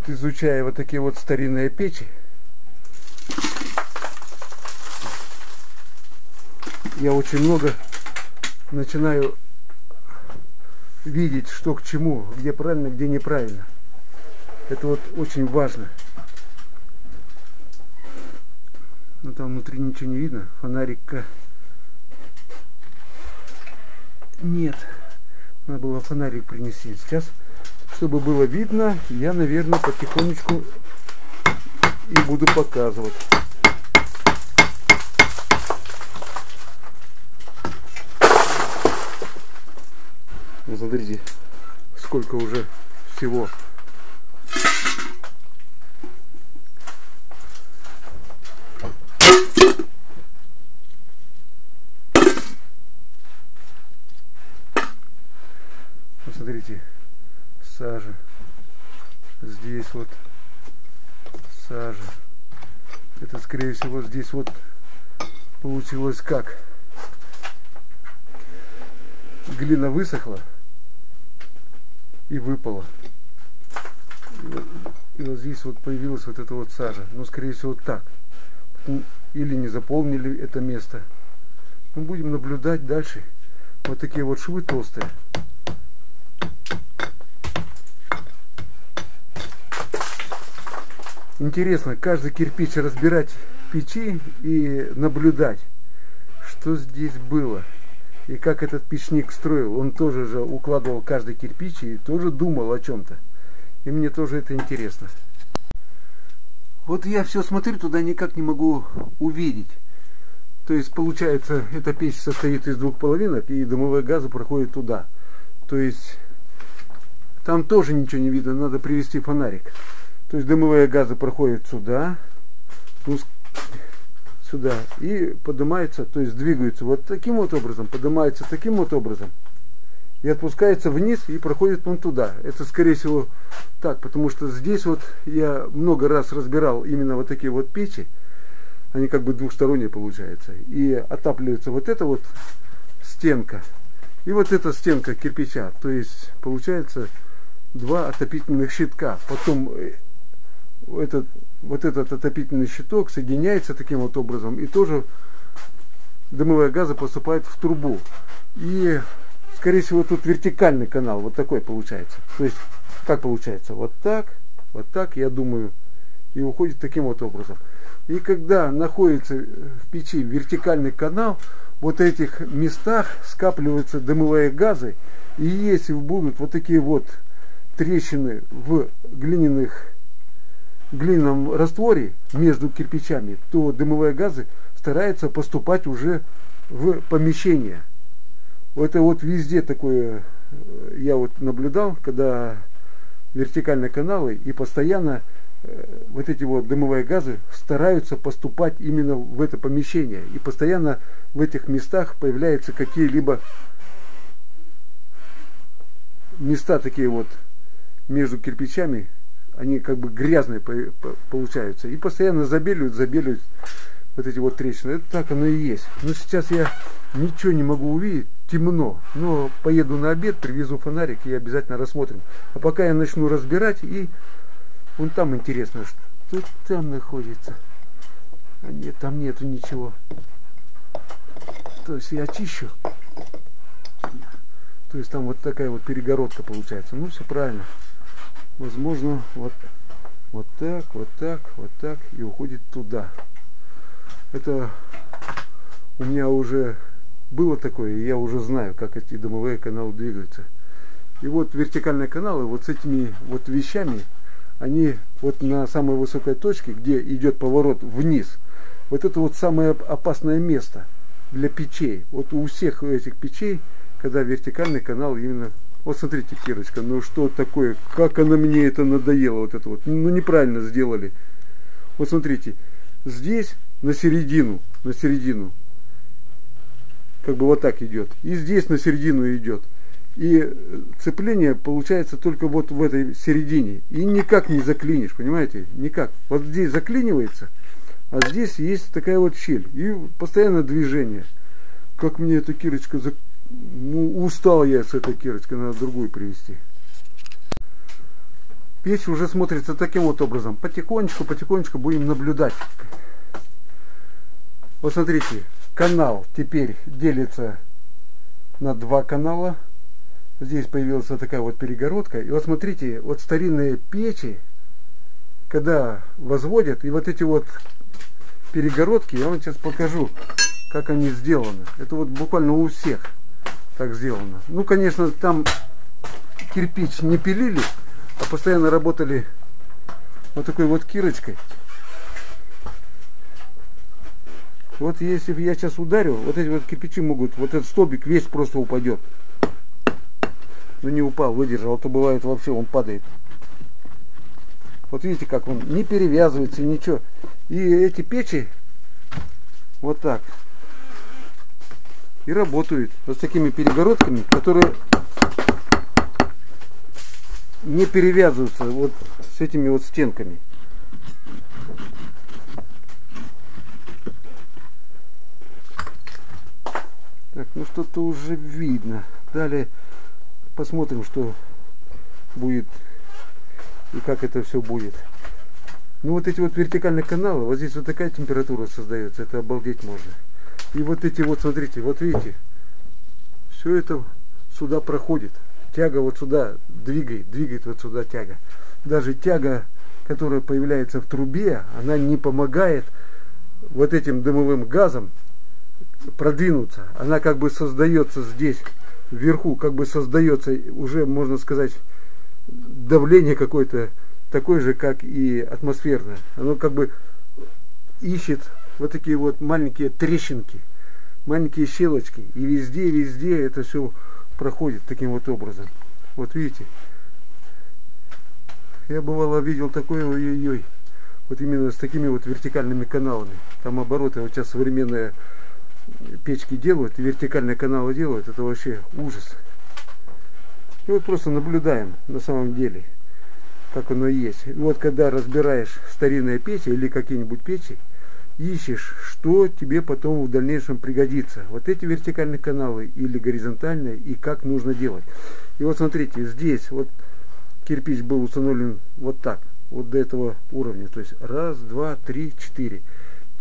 вот изучая вот такие вот старинные печи, я очень много начинаю видеть, что к чему, где правильно, где неправильно. Это вот очень важно. Но там внутри ничего не видно. Фонарика нет. Надо было фонарик принести. Сейчас, чтобы было видно, я, наверное, потихонечку и буду показывать. Ну, смотрите, сколько уже всего. Посмотрите, сажа. Здесь вот сажа. Это, скорее всего, здесь вот получилось как? Глина высохла и выпала. И вот, и вот здесь вот появилась вот эта вот сажа. Но, скорее всего, так. Или не заполнили это место. Мы будем наблюдать дальше. Вот такие вот швы толстые. Интересно, каждый кирпич разбирать в печи и наблюдать, что здесь было. И как этот печник строил. Он тоже же укладывал каждый кирпич и тоже думал о чем-то. И мне тоже это интересно. Вот я все смотрю, туда никак не могу увидеть. То есть, получается, эта печь состоит из двух половинок, и дымовые газы проходят туда. То есть, там тоже ничего не видно, надо привести фонарик. То есть дымовые газы проходят сюда, сюда и поднимаются, то есть двигаются вот таким вот образом, поднимаются таким вот образом и отпускается вниз и проходит вон туда. Это скорее всего так, потому что здесь вот я много раз разбирал именно вот такие вот печи, они как бы двухсторонние получаются, и отапливается вот эта вот стенка и вот эта стенка кирпича, то есть получается два отопительных щитка. Потом этот, вот этот отопительный щиток соединяется таким вот образом, и тоже дымовые газы поступают в трубу. И, скорее всего, тут вертикальный канал, вот такой получается. То есть, как получается? Вот так, вот так, я думаю, и уходит таким вот образом. И когда находится в печи вертикальный канал, вот в этих местах скапливаются дымовые газы, и если будут вот такие вот трещины в глиняных глиняном растворе между кирпичами, то дымовые газы стараются поступать уже в помещение. Это вот везде такое, э, я вот наблюдал, когда вертикальные каналы и постоянно э, вот эти вот дымовые газы стараются поступать именно в это помещение. И постоянно в этих местах появляются какие-либо места такие вот между кирпичами, они как бы грязные получаются. И постоянно забеливают, забеливают вот эти вот трещины. Это так оно и есть. Но сейчас я ничего не могу увидеть, темно. Но поеду на обед, привезу фонарик и обязательно рассмотрим. А пока я начну разбирать, и вон там интересно, что там находится. А нет, там нету ничего. То есть я очищу. То есть там вот такая вот перегородка получается. Ну, все правильно возможно, вот, вот так, вот так, вот так и уходит туда. Это у меня уже было такое, и я уже знаю, как эти домовые каналы двигаются. И вот вертикальные каналы вот с этими вот вещами, они вот на самой высокой точке, где идет поворот вниз, вот это вот самое опасное место для печей. Вот у всех этих печей, когда вертикальный канал именно вот смотрите, Кирочка, ну что такое, как она мне это надоело, вот это вот, ну неправильно сделали. Вот смотрите, здесь на середину, на середину, как бы вот так идет, и здесь на середину идет. И цепление получается только вот в этой середине. И никак не заклинишь, понимаете? Никак. Вот здесь заклинивается, а здесь есть такая вот щель. И постоянно движение. Как мне эта Кирочка ну, устал я с этой кирочкой, надо другую привезти. печь уже смотрится таким вот образом. Потихонечку, потихонечку будем наблюдать. Вот смотрите, канал теперь делится на два канала. Здесь появилась такая вот перегородка. И вот смотрите, вот старинные печи, когда возводят, и вот эти вот перегородки, я вам сейчас покажу, как они сделаны. Это вот буквально у всех так сделано. Ну, конечно, там кирпич не пилили, а постоянно работали вот такой вот кирочкой. Вот если я сейчас ударю, вот эти вот кирпичи могут, вот этот столбик весь просто упадет. Но не упал, выдержал, а то бывает вообще он падает. Вот видите, как он не перевязывается, ничего. И эти печи вот так и работают вот с такими перегородками, которые не перевязываются вот с этими вот стенками. Так, ну что-то уже видно. Далее посмотрим, что будет и как это все будет. Ну вот эти вот вертикальные каналы, вот здесь вот такая температура создается, это обалдеть можно. И вот эти вот, смотрите, вот видите, все это сюда проходит тяга вот сюда двигает, двигает вот сюда тяга. Даже тяга, которая появляется в трубе, она не помогает вот этим дымовым газом продвинуться. Она как бы создается здесь, вверху, как бы создается уже, можно сказать, давление какое-то такое же, как и атмосферное. Оно как бы ищет вот такие вот маленькие трещинки, маленькие щелочки. И везде, везде это все проходит таким вот образом. Вот видите, я бывало видел такое, ой-ой-ой, вот именно с такими вот вертикальными каналами. Там обороты, вот сейчас современные печки делают, вертикальные каналы делают, это вообще ужас. И вот просто наблюдаем на самом деле, как оно есть. И вот когда разбираешь старинные печи или какие-нибудь печи, ищешь, что тебе потом в дальнейшем пригодится. Вот эти вертикальные каналы или горизонтальные, и как нужно делать. И вот смотрите, здесь вот кирпич был установлен вот так, вот до этого уровня. То есть раз, два, три, четыре.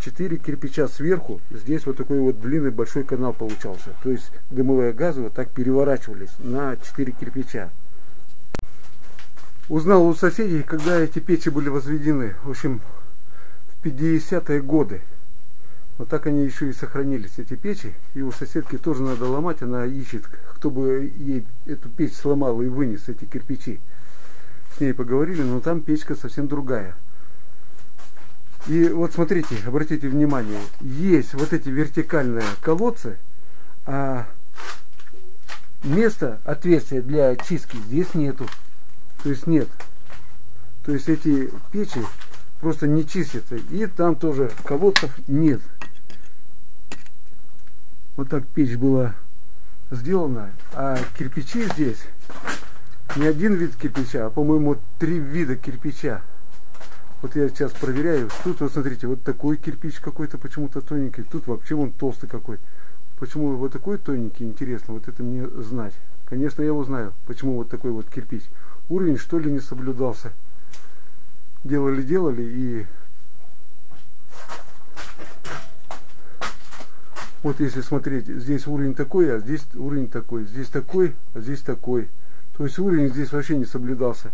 Четыре кирпича сверху, здесь вот такой вот длинный большой канал получался. То есть дымовые газы вот так переворачивались на четыре кирпича. Узнал у соседей, когда эти печи были возведены. В общем, 50-е годы. Вот так они еще и сохранились, эти печи. И у соседки тоже надо ломать, она ищет, кто бы ей эту печь сломал и вынес эти кирпичи. С ней поговорили, но там печка совсем другая. И вот смотрите, обратите внимание, есть вот эти вертикальные колодцы, а места, отверстия для чистки здесь нету. То есть нет. То есть эти печи просто не чистится. И там тоже колодцев нет. Вот так печь была сделана. А кирпичи здесь не один вид кирпича, а по-моему три вида кирпича. Вот я сейчас проверяю. Тут вот смотрите, вот такой кирпич какой-то почему-то тоненький. Тут вообще он толстый какой. Почему вот такой тоненький, интересно, вот это мне знать. Конечно, я его знаю, почему вот такой вот кирпич. Уровень что ли не соблюдался делали, делали и вот если смотреть, здесь уровень такой, а здесь уровень такой, здесь такой, а здесь такой. То есть уровень здесь вообще не соблюдался.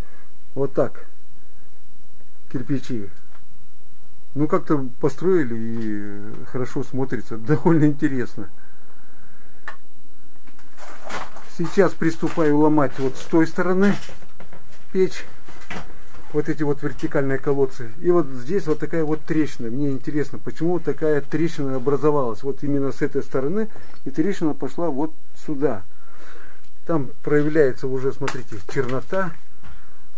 Вот так. Кирпичи. Ну как-то построили и хорошо смотрится, довольно интересно. Сейчас приступаю ломать вот с той стороны печь вот эти вот вертикальные колодцы. И вот здесь вот такая вот трещина. Мне интересно, почему такая трещина образовалась. Вот именно с этой стороны. И трещина пошла вот сюда. Там проявляется уже, смотрите, чернота.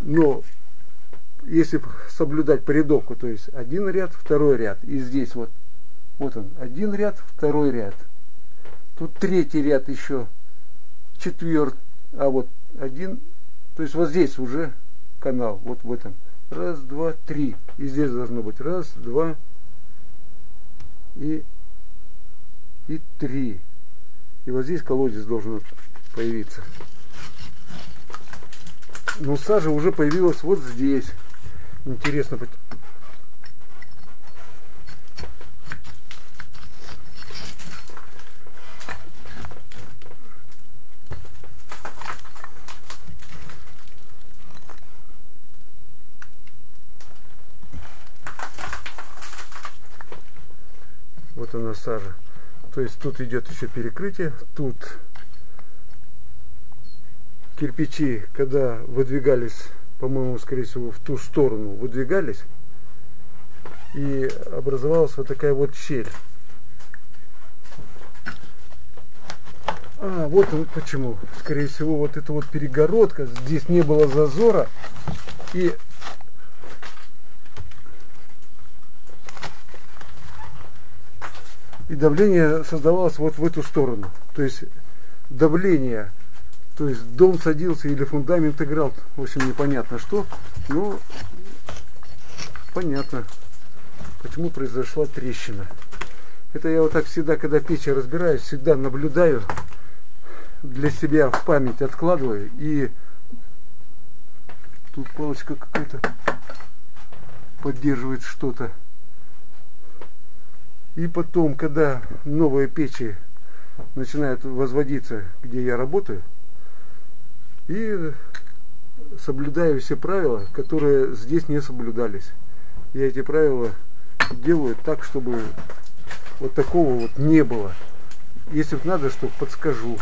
Но если соблюдать порядовку, то есть один ряд, второй ряд. И здесь вот, вот он, один ряд, второй ряд. Тут третий ряд еще, четвертый, а вот один, то есть вот здесь уже канал, вот в этом. Раз, два, три. И здесь должно быть раз, два и, и три. И вот здесь колодец должен появиться. Но сажа уже появилась вот здесь. Интересно. Вот она сажа. То есть тут идет еще перекрытие, тут кирпичи, когда выдвигались, по-моему, скорее всего, в ту сторону выдвигались, и образовалась вот такая вот щель. А, вот почему. Скорее всего, вот эта вот перегородка, здесь не было зазора, и и давление создавалось вот в эту сторону. То есть давление то есть дом садился или фундамент играл, в общем, непонятно что, но понятно, почему произошла трещина. Это я вот так всегда, когда печи разбираюсь, всегда наблюдаю, для себя в память откладываю, и тут палочка какая-то поддерживает что-то. И потом, когда новые печи начинают возводиться, где я работаю, и соблюдаю все правила, которые здесь не соблюдались. Я эти правила делаю так, чтобы вот такого вот не было. Если надо, что подскажу.